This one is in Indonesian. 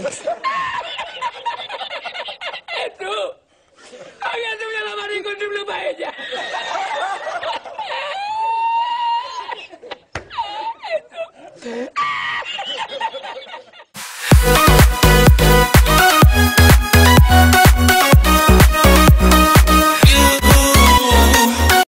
Tú, hágase la mano y para ella. Tú.